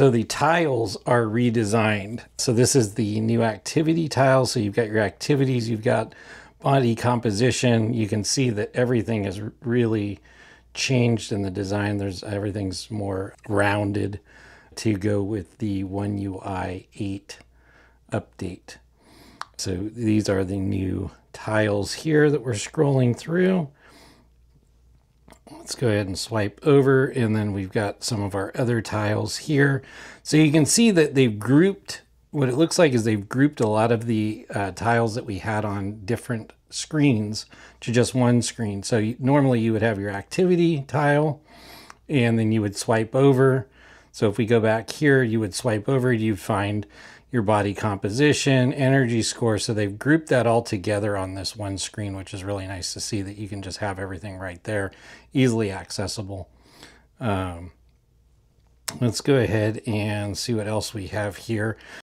So the tiles are redesigned. So this is the new activity tile. So you've got your activities, you've got body composition. You can see that everything is really changed in the design. There's everything's more rounded to go with the One UI 8 update. So these are the new tiles here that we're scrolling through. Let's go ahead and swipe over and then we've got some of our other tiles here. So you can see that they've grouped, what it looks like is they've grouped a lot of the uh, tiles that we had on different screens to just one screen. So you, normally you would have your activity tile and then you would swipe over. So if we go back here, you would swipe over, you'd find your body composition, energy score. So they've grouped that all together on this one screen, which is really nice to see that you can just have everything right there, easily accessible. Um, let's go ahead and see what else we have here.